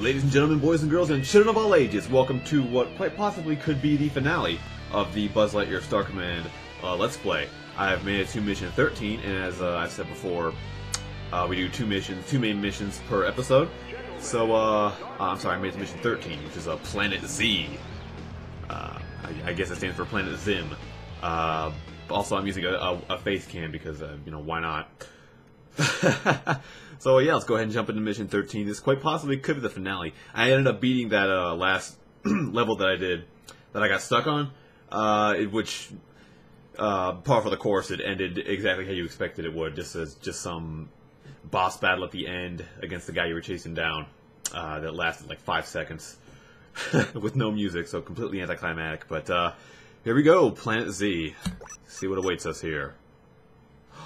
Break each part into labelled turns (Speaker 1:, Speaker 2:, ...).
Speaker 1: Ladies and gentlemen, boys and girls, and children of all ages, welcome to what quite possibly could be the finale of the Buzz Lightyear Star Command uh, Let's Play. I have made it to mission 13, and as uh, I've said before, uh, we do two missions, two main missions per episode. So, uh, I'm sorry, I made it to mission 13, which is uh, Planet Z. Uh, I, I, guess it stands for Planet Zim. Uh, also, I'm using a, a, a face cam because, uh, you know, why not? so yeah, let's go ahead and jump into mission 13. This quite possibly could be the finale. I ended up beating that uh, last level that I did, that I got stuck on, uh, which uh, par for the course, it ended exactly how you expected it would, just as just some boss battle at the end against the guy you were chasing down uh, that lasted like five seconds with no music, so completely anticlimactic. But uh, here we go, Planet Z. See what awaits us here.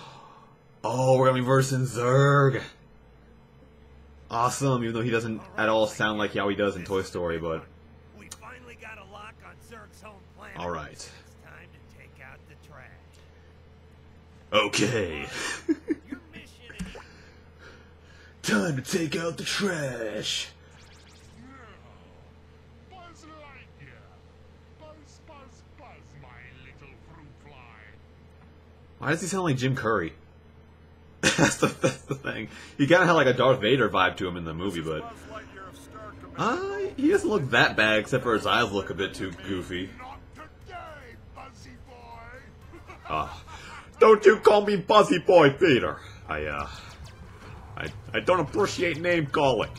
Speaker 1: Oh, we're gonna be versing Zurg. Awesome, even though he doesn't at all sound like how he does in Toy Story, but.
Speaker 2: We finally got a lock on Zurg's home planet.
Speaker 1: All right.
Speaker 2: It's time to take out the trash.
Speaker 1: Okay.
Speaker 2: Your mission
Speaker 1: Time to take out the trash. Why does he sound like Jim Carrey? That's, the, that's the thing. He kind of had like a Darth Vader vibe to him in the movie, but uh, he doesn't look that bad, except for his eyes look a bit too goofy. Ah, don't you call me Buzzy Boy, Peter. I, uh, I, I don't appreciate name calling.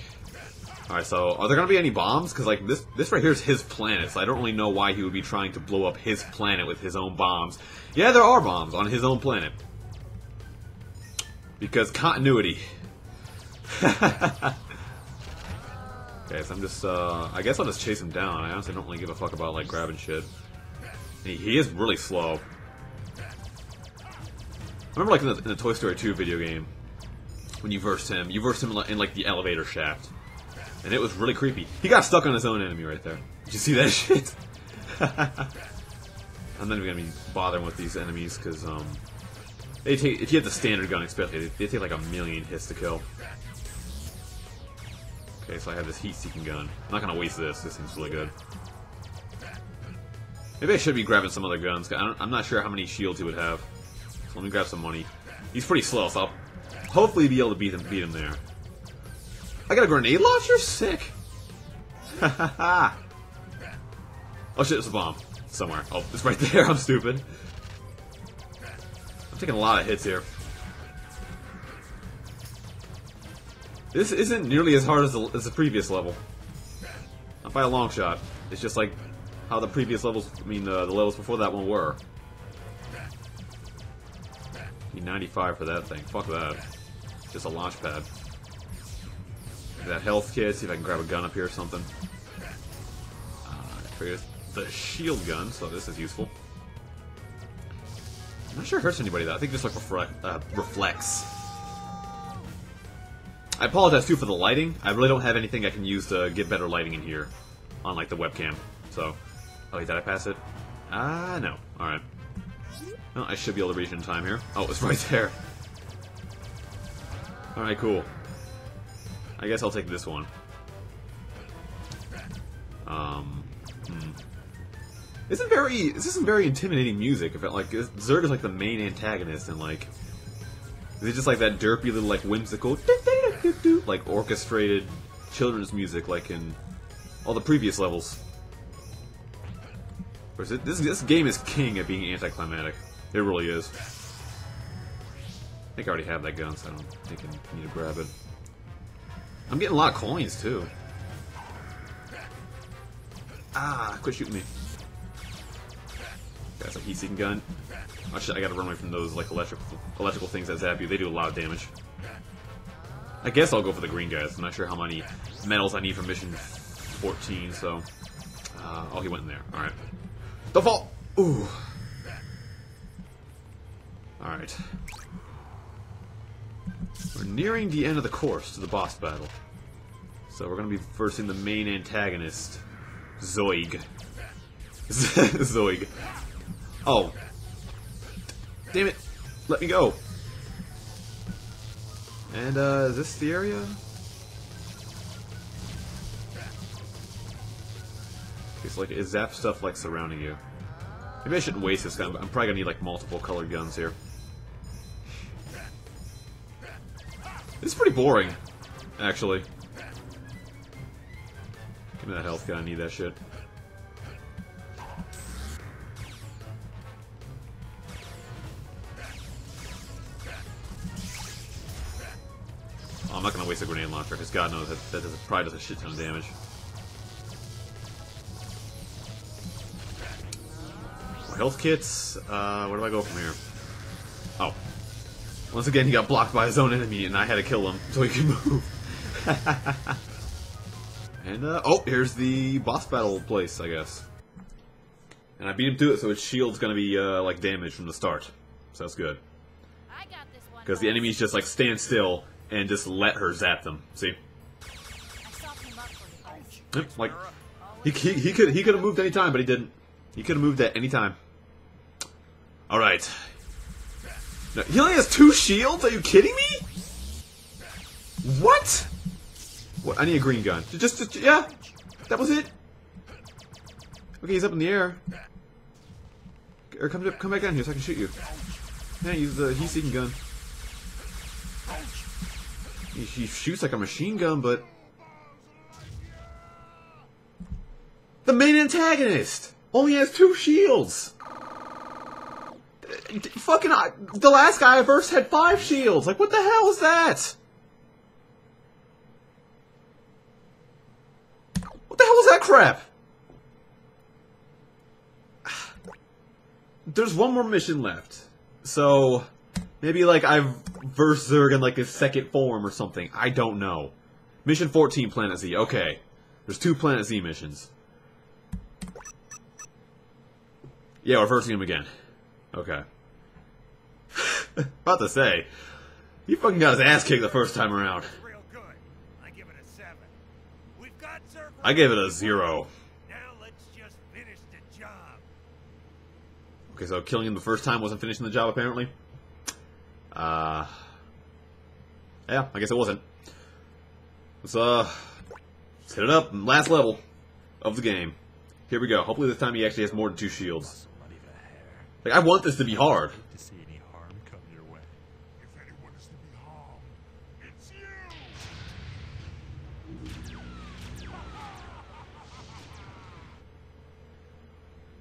Speaker 1: Alright, so are there gonna be any bombs? Because, like, this this right here is his planet, so I don't really know why he would be trying to blow up his planet with his own bombs. Yeah, there are bombs on his own planet. Because continuity. okay, so I'm just, uh, I guess I'll just chase him down. I honestly don't really give a fuck about, like, grabbing shit. He, he is really slow. I remember, like, in the, in the Toy Story 2 video game, when you versed him, you versed him in, like, in, like, the elevator shaft. And it was really creepy. He got stuck on his own enemy right there. Did you see that shit? I'm not even gonna be bothering with these enemies, because, um... They take, if you have the standard gun especially, they, they take like a million hits to kill. Okay, so I have this heat-seeking gun. I'm not gonna waste this, this seems really good. Maybe I should be grabbing some other guns. I I'm not sure how many shields he would have. So let me grab some money. He's pretty slow, so I'll hopefully be able to beat him, beat him there. I got a grenade launcher? Sick! Ha ha ha! Oh shit, it's a bomb. Somewhere. Oh, it's right there, I'm stupid. Taking a lot of hits here. This isn't nearly as hard as the, as the previous level. Not by a long shot. It's just like how the previous levels, I mean, uh, the levels before that one were. Need 95 for that thing. Fuck that. Just a launch pad. That health kit, see if I can grab a gun up here or something. Uh, the shield gun, so this is useful. I'm not sure it hurts anybody though. I think this like reflect, uh, reflects. I apologize too for the lighting. I really don't have anything I can use to get better lighting in here on like the webcam. So, oh wait, did I pass it? Ah, no. All right. Well, I should be able to reach in time here. Oh, it's right there. All right, cool. I guess I'll take this one. Um. This is very. This isn't very intimidating music. If it, like Zurg is like the main antagonist, and like, is it just like that derpy little like whimsical, like orchestrated children's music, like in all the previous levels? Or it, this this game is king at being anticlimactic. It really is. I think I already have that gun, so I don't think I need to grab it. I'm getting a lot of coins too. Ah, quit shooting me. That's a heat-seeking gun. Oh I gotta run away from those like electrical electrical things that zap you. They do a lot of damage. I guess I'll go for the green guys. I'm not sure how many medals I need for mission 14, so... Uh, oh, he went in there. Alright. Don't fall! Ooh. Alright. We're nearing the end of the course to the boss battle. So we're gonna be versing the main antagonist, Zoig. Zoig. Oh. Damn it! Let me go! And, uh, is this the area? It's like is zap stuff like surrounding you. Maybe I shouldn't waste this gun, but I'm probably gonna need like multiple colored guns here. This is pretty boring, actually. Give me that health gun, I need that shit. Gonna waste a grenade launcher, because God knows that, that does, probably does a shit ton of damage. Health kits. Uh, where do I go from here? Oh. Once again, he got blocked by his own enemy, and I had to kill him so he could move. and, uh, oh, here's the boss battle place, I guess. And I beat him to it, so his shield's gonna be, uh, like, damaged from the start. So that's good.
Speaker 3: I got this one.
Speaker 1: Because the enemies just, like, stand still and just let her zap them. See? Yep, like, he, he, he could he could have moved any time, but he didn't. He could have moved at any time. All right. No, he only has two shields. Are you kidding me? What? What? I need a green gun. Just, just yeah. That was it. Okay, he's up in the air. Or come come back down here so I can shoot you. Yeah, use the heat-seeking gun. He, he shoots like a machine gun, but The main antagonist only has two shields. Fucking the last guy I versed had five shields. Like what the hell is that? What the hell is that crap? There's one more mission left, so maybe like I've versed Zurg in like his second form or something. I don't know. Mission 14, Planet Z. Okay, there's two Planet Z missions. Yeah, we're versing him again. Okay. About to say, he fucking got his ass kicked the first time around.
Speaker 2: I give it a seven. We've got Zurg.
Speaker 1: I gave it a zero.
Speaker 2: Now let's just finish the job.
Speaker 1: Okay, so killing him the first time wasn't finishing the job, apparently. Uh, yeah, I guess it wasn't. Let's uh, let's hit it up. Last level of the game. Here we go. Hopefully this time he actually has more than two shields. Like I want this to be hard.
Speaker 4: To see any harm come your way.
Speaker 5: If anyone is to be harmed, it's you!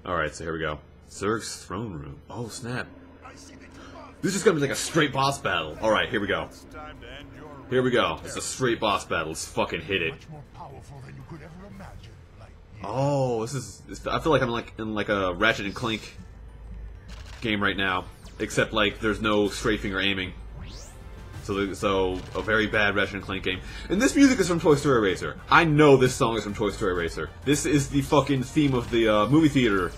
Speaker 1: All right, so here we go. Zurg's throne room. Oh snap!
Speaker 5: I see that you love
Speaker 1: This is gonna be like a straight boss battle. All right, here we go.
Speaker 2: It's time to end your
Speaker 1: Here we go. It's a straight boss battle. Let's fucking hit it.
Speaker 5: much more powerful than you could ever imagine. Like you.
Speaker 1: Oh, this is. I feel like I'm like in like a Ratchet and Clank game right now, except like there's no strafing or aiming. So, so a very bad Ratchet and Clank game. And this music is from Toy Story Racer. I know this song is from Toy Story Racer. This is the fucking theme of the uh, movie theater,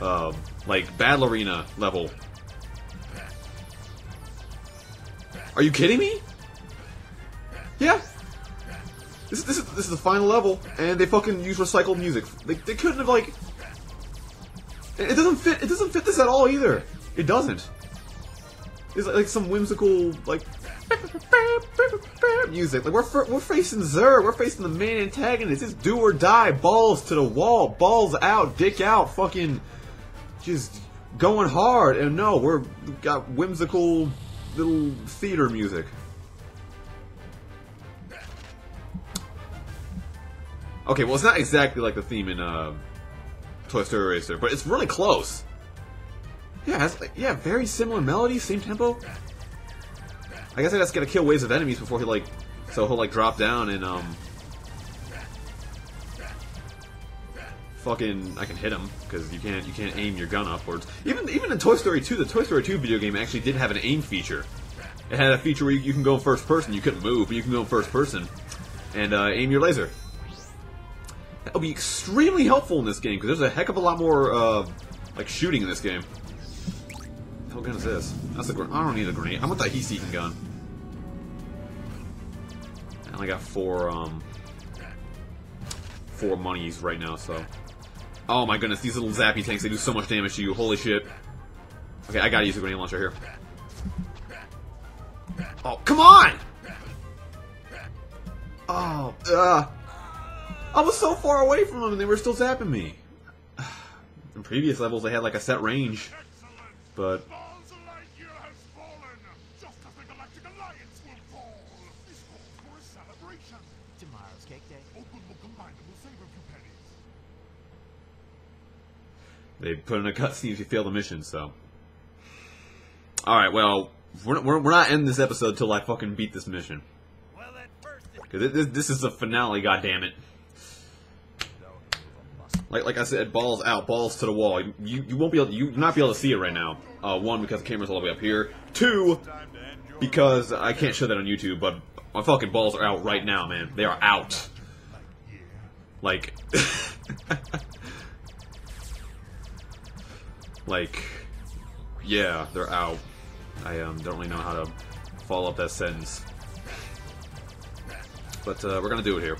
Speaker 1: uh, like battle arena level. Are you kidding me? Yeah. This, is- this is this is the final level, and they fucking use recycled music. They, they couldn't have like. It doesn't fit. It doesn't fit this at all either. It doesn't. It's like, some whimsical like music. Like we're we're facing Zer. We're facing the main antagonist. It's do or die. Balls to the wall. Balls out. Dick out. Fucking just going hard. And no, we're got whimsical little theater music. Okay, well, it's not exactly like the theme in uh, Toy Story Racer, but it's really close. Yeah, yeah, very similar melody, same tempo. I guess I just gotta kill waves of enemies before he like, so he'll like drop down and um, fucking I can hit him because you can't you can't aim your gun upwards. Even even in Toy Story 2, the Toy Story 2 video game actually did have an aim feature. It had a feature where you, you can go in first person. You couldn't move, but you can go in first person and uh, aim your laser. That would be extremely helpful in this game because there's a heck of a lot more uh, like shooting in this game. What gun is this? That's a. I don't need a grenade. I want that heat-seeking gun. I only got four um four monies right now, so. Oh my goodness, these little zappy tanks, they do so much damage to you. Holy shit. Okay, I gotta use a grenade launcher here. Oh, come on! Oh, uh. I was so far away from them and they were still zapping me. in previous levels they had like a set range, but
Speaker 5: Mars Lightyear has
Speaker 1: they put in a cutscene if you fail the mission. So, all right, well, we're, we're, we're not ending this episode till I fucking beat this mission
Speaker 2: Well, at first it
Speaker 1: because this, this is the finale. God damn it! Like like I said, balls out, balls to the wall. You you won't be able to, you not be able to see it right now. Uh, one because the camera's all the way up here. Two because I can't show that on YouTube. But my fucking balls are out right now, man. They are out. Like. like. Yeah, they're out. I um, don't really know how to follow up that sentence. But uh, we're gonna do it here.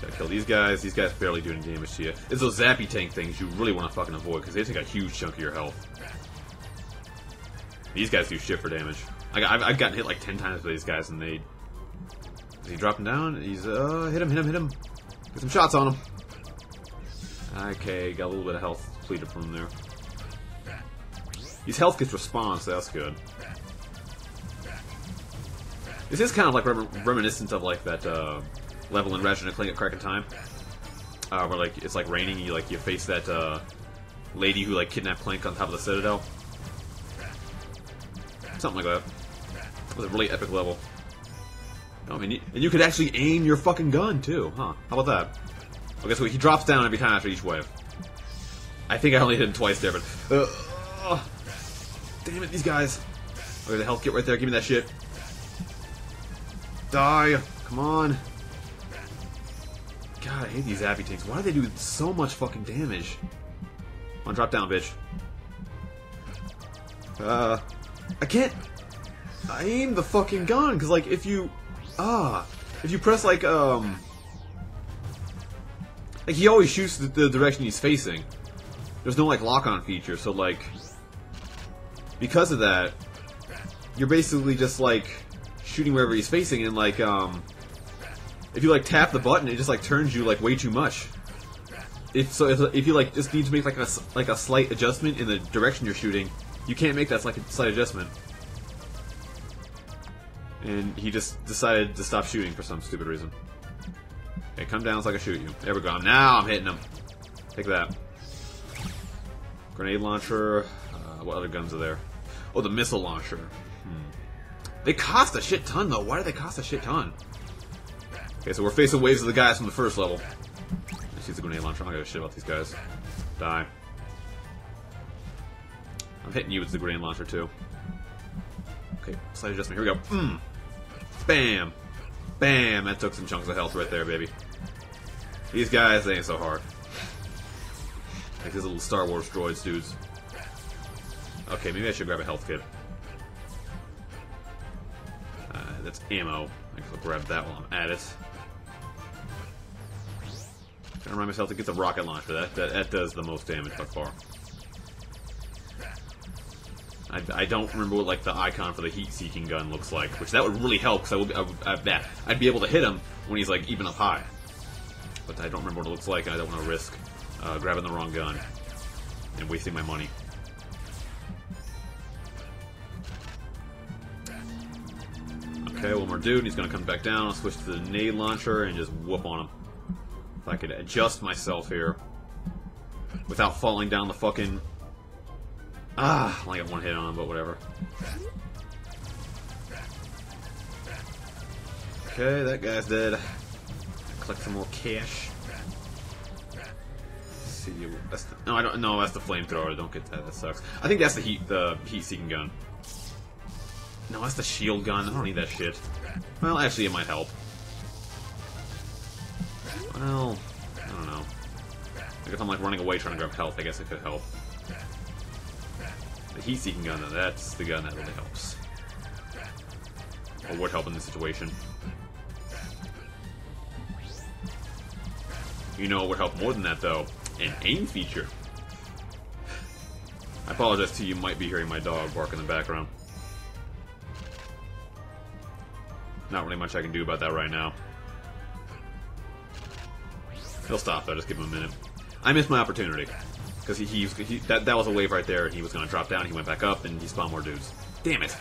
Speaker 1: Gotta kill these guys. These guys barely do any damage to you. It's those zappy tank things you really want to fucking avoid because they take a huge chunk of your health. These guys do shit for damage. I I've, I've gotten hit like ten times by these guys and they. Is he dropping down? He's uh hit him, hit him, hit him. Get some shots on him. Okay, got a little bit of health depleted from there. His health gets respawn, so that's good. This is kind of like rem reminiscent of like that uh, level in and Clank A Crack in Time, uh, where like it's like raining. You like you face that uh, lady who like kidnapped Clank on top of the Citadel. Something like that. It was a really epic level. I mean, y- and you could actually aim your fucking gun too, huh? How about that? Okay, so he drops down every time after each wave. I think I only hit him twice there, but uh, uh, damn it, these guys. Okay, the health kit right there. Give me that shit. Die! Come on! God, I hate these Zappy tanks. Why do they do so much fucking damage? Come on, drop down, bitch. Uh, I can't I aim the fucking gun, because, like, if you... Ah, if you press, like, um... Like, he always shoots the, the direction he's facing. There's no, like, lock-on feature, so, like... Because of that, you're basically just, like shooting wherever he's facing, and like um, if you like tap the button, it just like turns you like way too much. If so, if, if you like just need to make like a, like a slight adjustment in the direction you're shooting, you can't make that like a slight adjustment. And he just decided to stop shooting for some stupid reason. Okay, come down so I can shoot you. There we go. Now I'm hitting him. Take that. Grenade launcher. Uh, what other guns are there? Oh, the missile launcher. They cost a shit ton, though. Why do they cost a shit ton? Okay, so we're facing waves of the guys from the first level. Let's use the grenade launcher. I don't give a shit about these guys. Die. I'm hitting you with the grenade launcher, too. Okay, slight adjustment. Here we go. Mm. Bam. Bam. That took some chunks of health right there, baby. These guys, they ain't so hard. Like these little Star Wars droids, dudes. Okay, maybe I should grab a health kit. Uh, that's ammo. I guess I'll grab that while I'm at it. Trying to remind myself to get the rocket launcher. That, that that does the most damage by far. I, I don't remember what like the icon for the heat-seeking gun looks like, which that would really help because I would, I would I, that I'd be able to hit him when he's like even up high. But I don't remember what it looks like, and I don't want to risk uh, grabbing the wrong gun and wasting my money. Okay, one more dude, and he's gonna come back down. I'll switch to the nade launcher and just whoop on him. If I could adjust myself here without falling down the fucking. Ah, I only got one hit on him, but whatever. Okay, that guy's dead. Collect some more cash. See, that's the, no, I don't. No, that's the flamethrower. Don't get that. That sucks. I think that's the heat, the heat-seeking gun. No, that's the shield gun. I don't need that shit. Well, actually, it might help. Well, I don't know. Like if I'm like running away trying to grab health, I guess it could help. The heat-seeking gun, though, that's the gun that really helps. Or would help in this situation. You know what would help more than that, though? An aim feature. I apologize to you, might be hearing my dog bark in the background. Not really much I can do about that right now. He'll stop though, just give him a minute. I missed my opportunity. Because he, he, he, that, that was a wave right there, and he was going to drop down, he went back up, and he spawned more dudes. Damn it.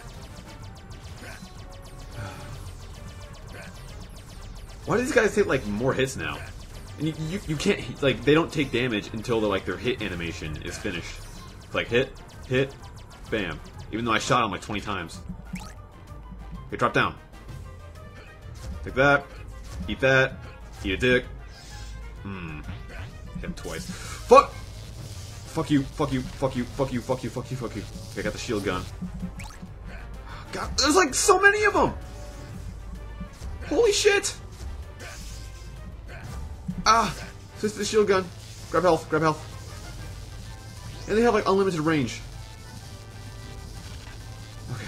Speaker 1: Why do these guys take, like, more hits now? And you, you, you can't, like, they don't take damage until, the, like, their hit animation is finished. It's like, hit, hit, bam. Even though I shot him, like, 20 times. Okay, drop down. Take that. Eat that. Eat a dick. Hmm. Hit him twice. Fuck! Fuck you, fuck you, fuck you, fuck you, fuck you, fuck you, fuck you. Okay, I got the shield gun. God, there's like so many of them! Holy shit! Ah! The shield gun. Grab health, grab health. And they have like unlimited range. Okay.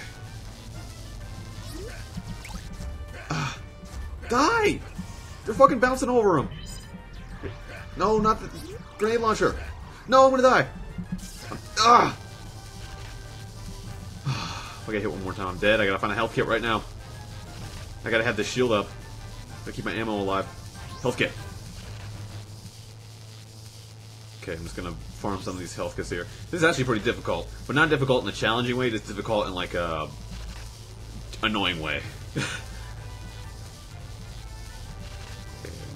Speaker 1: Ah! Die! They're fucking bouncing over him. No, not the grenade launcher. No, I'm gonna die. Ah! If I get hit one more time, I'm dead. I gotta find a health kit right now. I gotta have this shield up. Gotta keep my ammo alive. Health kit. Okay, I'm just gonna farm some of these health kits here. This is actually pretty difficult, but not difficult in a challenging way. Just difficult in like a annoying way. okay,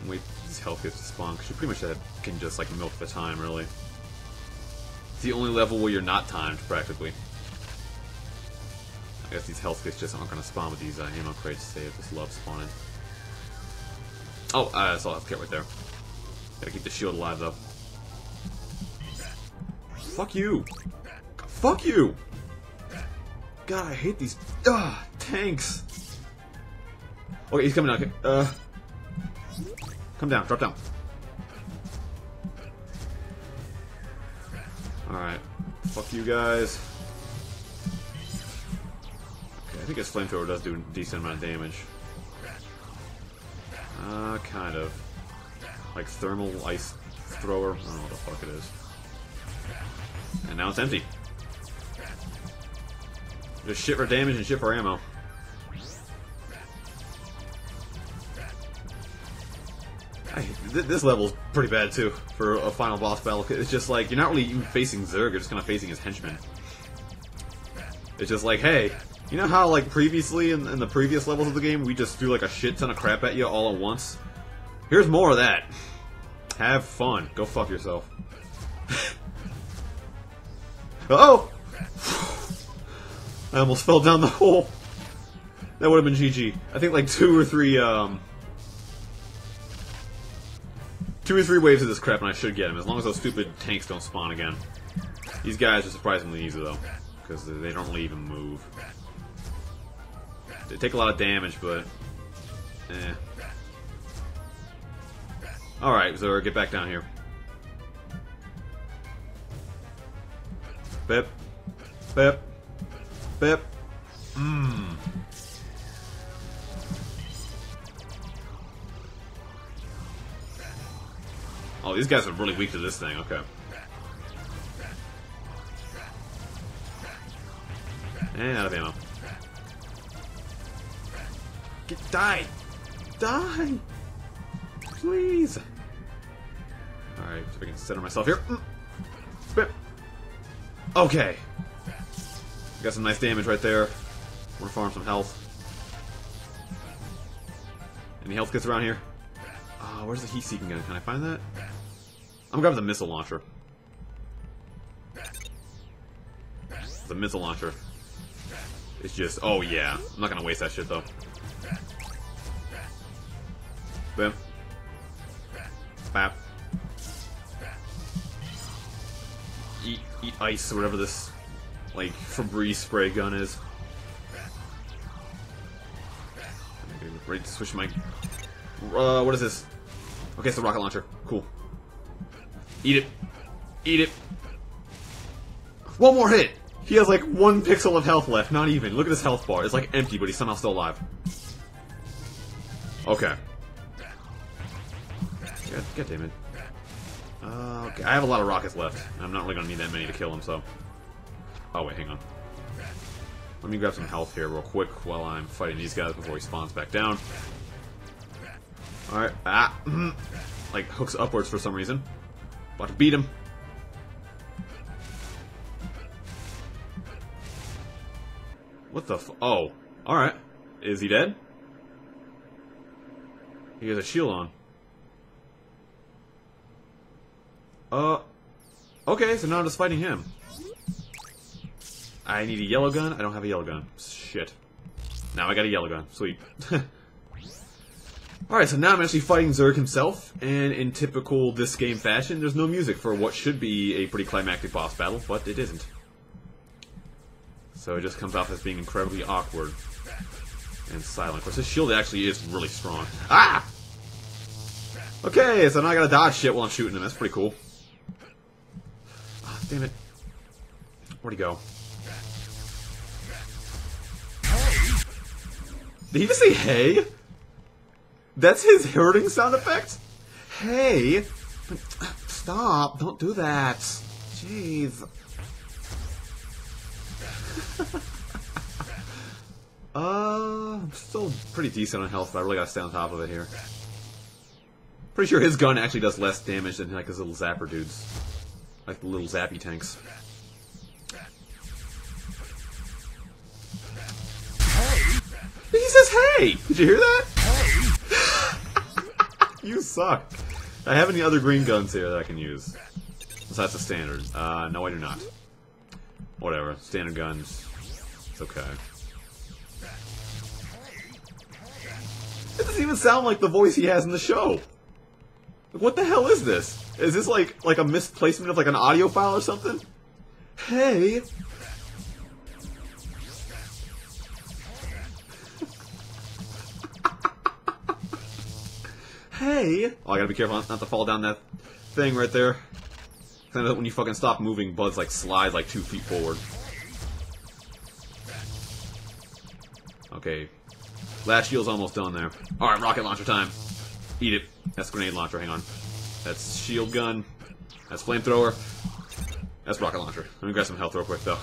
Speaker 1: wait these health kits to spawn because you pretty much can just like milk the time, really. It's the only level where you're not timed, practically. I guess these health kits just aren't to spawn with these uh, ammo crates. They just love spawning. Oh, uh, that's all health kit right there. Gotta keep the shield alive, though. Fuck you! Fuck you! God, I hate these ah tanks. Okay, he's coming down. Okay, uh, come down. Drop down. Alright. Fuck you guys. Okay, I think his flamethrower does do a decent amount of damage. Uh, kind of. Like thermal ice thrower. I don't know what the fuck it is. And now it's empty. Just shit for damage and shit for ammo. I, th this level's pretty bad too for a final boss battle. It's just like you're not really even facing Zurg; you're just kind of facing his henchmen. It's just like, hey, you know how like previously in, in the previous levels of the game we just threw like a shit ton of crap at you all at once? Here's more of that. Have fun. Go fuck yourself. oh! I almost fell down the hole. That would have been GG. I think like two or three, um... Two or three waves of this crap and I should get him, as long as those stupid tanks don't spawn again. These guys are surprisingly easy though, because they don't really even move. They take a lot of damage, but... Eh. Alright, Zora, get back down here. Bip. Bip. Bip. Mmm. Oh, these guys are really weak to this thing. Okay. And out of ammo. Get die! Die! Please! Alright, so I can center myself here. Mm. Okay. Got some nice damage right there. Wanna farm some health. Any health kits around here? Uh, where's the heat seeking gun? Can I find that? I'm gonna grab the missile launcher. The missile launcher. It's just, oh yeah. I'm not gonna waste that shit though. Bam. Bap. Eat, eat ice or whatever this, like, Febreze spray gun is. Okay, ready to switch my... Uh, what is this? Okay, it's the rocket launcher. Cool. Eat it. Eat it. One more hit! He has like one pixel of health left, not even. Look at his health bar. It's like empty, but he's somehow still alive. Okay. God, God damn it. Uh, okay, I have a lot of rockets left. I'm not really gonna need that many to kill him, so... Oh, wait, hang on. Let me grab some health here real quick while I'm fighting these guys before he spawns back down. Alright, ah! like, hooks upwards for some reason. About to beat him. What the f- Oh. Alright. Is he dead? He has a shield on. Uh. Okay, so now I'm just fighting him. I need a yellow gun. I don't have a yellow gun. Shit. Now I got a yellow gun. Sweet. Alright, so now I'm actually fighting Zurg himself, and in typical this game fashion, there's no music for what should be a pretty climactic boss battle, but it isn't. So it just comes off as being incredibly awkward and silent. Of course, his shield actually is really strong. Ah! Okay, so now I gotta dodge shit while I'm shooting him. That's pretty cool. Damn it. Where'd he go? Did he just say hey? That's his hurting sound effect? Hey! Stop, don't do that. Jeez. uh, I'm still pretty decent on health, but I really gotta stay on top of it here. Pretty sure his gun actually does less damage than like his little zapper dudes. Like the little zappy tanks. Hey. He says hey! Did you hear that? you suck. I have any other green guns here that I can use. Besides the standard. Uh, no I do not. Whatever. Standard guns. It's okay. It doesn't even sound like the voice he has in the show. What the hell is this? Is this like like a misplacement of like an audio file or something? Hey. hey. Oh, I gotta be careful not to fall down that thing right there. Then when you fucking stop moving, buds like slide like two feet forward. Okay. Last shield's almost done there. Alright, rocket launcher time. Eat it. That's grenade launcher, hang on. That's shield gun. That's flamethrower. That's rocket launcher. Let me grab some health real quick, though.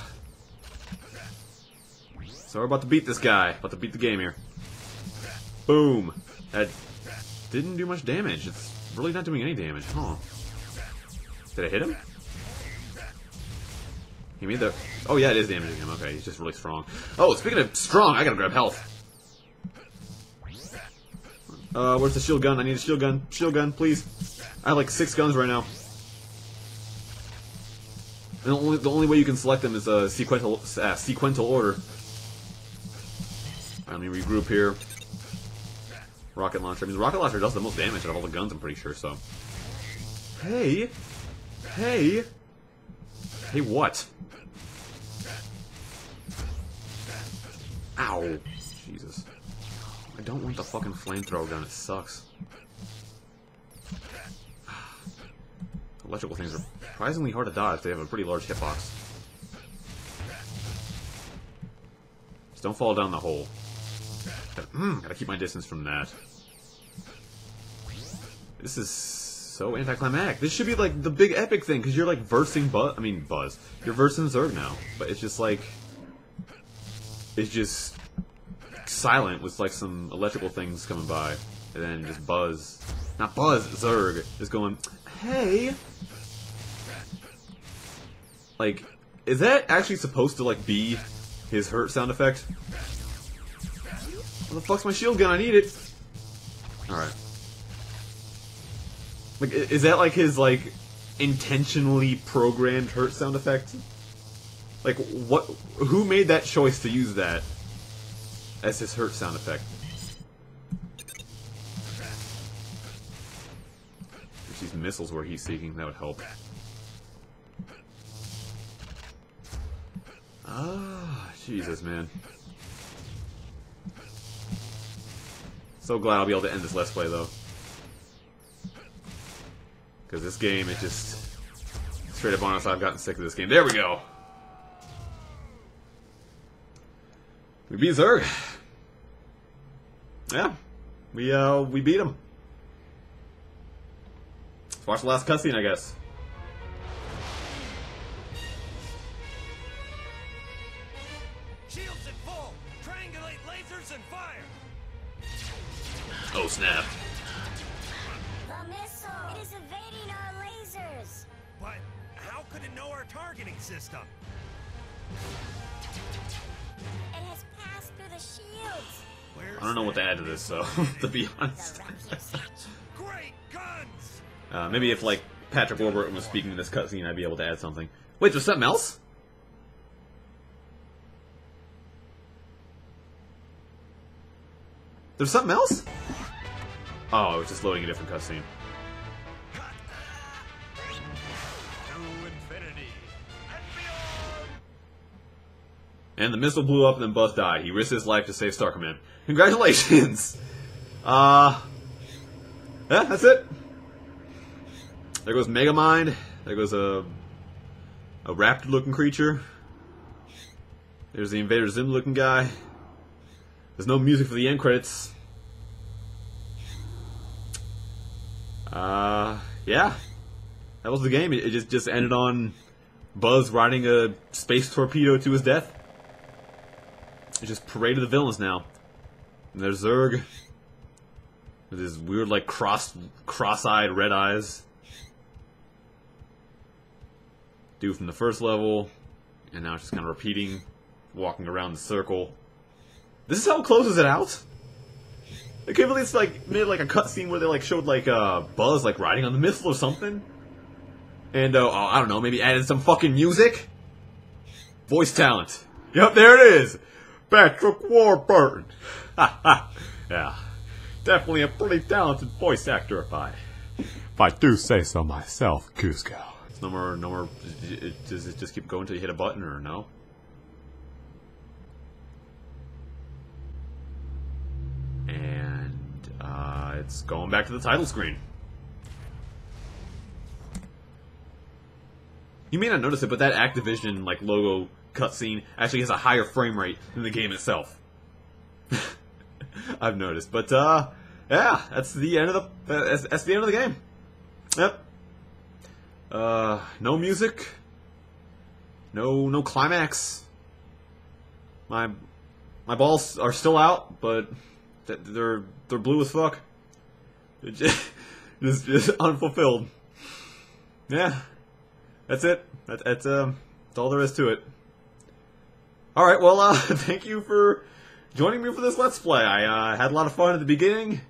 Speaker 1: So we're about to beat this guy. About to beat the game here. Boom. That didn't do much damage. It's really not doing any damage, huh? Did I hit him? He made the... Oh, yeah, it is damaging him. Okay, he's just really strong. Oh, speaking of strong, I gotta grab health. Uh, where's the shield gun? I need a shield gun. Shield gun, please. I have like six guns right now. And the only, the only way you can select them is a sequential uh, sequential order. Right, let me regroup here. Rocket launcher. I mean, the rocket launcher does the most damage out of all the guns, I'm pretty sure, so. Hey! Hey! Hey, what? Ow! I don't want the fucking flamethrower gun, it sucks. Electrical things are surprisingly hard to dodge, they have a pretty large hitbox. Just don't fall down the hole. Gotta, mm, gotta keep my distance from that. This is so anticlimactic. This should be like the big epic thing, because you're like versing Buzz. I mean, Buzz. You're versing Zurg now. But it's just like. It's just silent with like some electrical things coming by. And then just Buzz. Not Buzz, Zurg. Just going, hey. Like, is that actually supposed to like be his hurt sound effect? What the fuck's my shield gun? I need it. Alright. Like, is that like his like intentionally programmed hurt sound effect? Like, what? Who made that choice to use that as his hurt sound effect? If these missiles were he's seeking, that would help. Ah, Jesus, man. So glad I'll be able to end this Let's Play, though. Because this game, it just... Straight up honest, I've gotten sick of this game. There we go! We beat Zurg. Yeah. We, uh, we beat him. Let's watch the last cutscene, I guess.
Speaker 2: Shields at full! Triangulate lasers and fire!
Speaker 1: Oh, snap.
Speaker 3: The missile! It is evading our lasers!
Speaker 2: But how could it know our targeting system.
Speaker 3: It has passed through the shields.
Speaker 1: I don't know what to add to this, so to be honest. Uh, maybe if like Patrick Warburton was speaking in this cutscene, I'd be able to add something. Wait, there's something else? There's something else? Oh, I was just loading a different cutscene. And the missile blew up and then Buzz died. He risked his life to save Star Command. Congratulations! Uh. Yeah, that's it. There goes Megamind. There goes a. a raptor looking creature. There's the Invader Zim looking guy. There's no music for the end credits. Uh. Yeah. That was the game. It, it just, just ended on Buzz riding a space torpedo to his death. It's just parade of the villains now. And there's Zurg. With his weird, like, cross, cross-eyed red eyes. Dude from the first level. And now it's just kind of repeating, walking around the circle. This is how it closes it out? I can't believe it's, like, made, like, a cutscene where they, like, showed, like, uh, Buzz, like, riding on the missile or something. And, uh, oh, I don't know, maybe added some fucking music? Voice talent. Yep, there it is. Patrick Warburton. Ha ha. Yeah. Definitely a pretty talented voice actor if I if I do say so myself, Kuzco. No more no more does it just keep going until you hit a button or no? And uh, it's going back to the title screen. You may not notice it, but that Activision like logo cutscene actually has a higher frame rate than the game itself. I've noticed, but uh, yeah, that's the end of the uh, that's, that's the end of the game. Yep. Uh, no music. No no climax. My my balls are still out, but they're they're blue as fuck. Just, just, unfulfilled. Yeah. That's it. That, that's um, that's all there is to it. All right. Well, uh, thank you for joining me for this let's play. I uh, had a lot of fun at the beginning,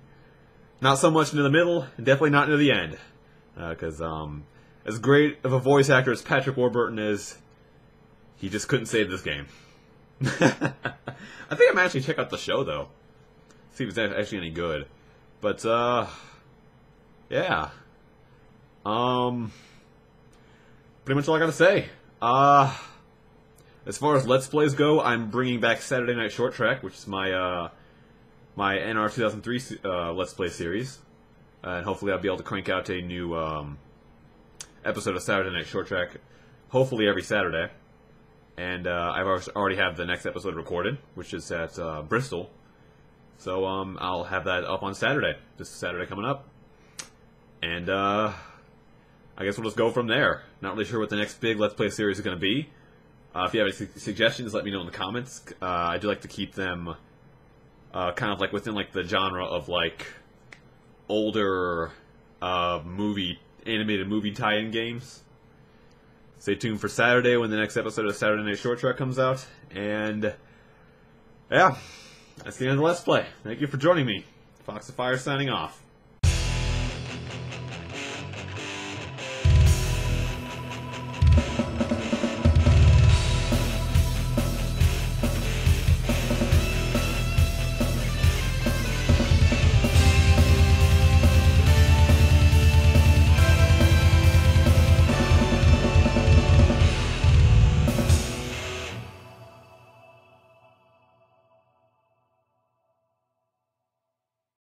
Speaker 1: not so much into the middle, and definitely not into the end. Because um, as great of a voice actor as Patrick Warburton is, he just couldn't save this game. I think I might actually check out the show though, see if it's actually any good. But uh, yeah. Um pretty much all I gotta say. Uh, as far as Let's Plays go, I'm bringing back Saturday Night Short Track, which is my uh, my NR 2003 uh, Let's Play series, and hopefully I'll be able to crank out a new um, episode of Saturday Night Short Track, hopefully every Saturday. And uh, I've already have the next episode recorded, which is at uh, Bristol. So um, I'll have that up on Saturday, this Saturday coming up. And uh, I guess we'll just go from there. Not really sure what the next big Let's Play series is going to be. Uh, if you have any su- suggestions, let me know in the comments. Uh, I do like to keep them uh, kind of like within like the genre of like older uh, movie animated movie tie-in games. Stay tuned for Saturday when the next episode of Saturday Night Short Track comes out. And yeah, that's the end of the Let's Play. Thank you for joining me. FoxiFyer signing off.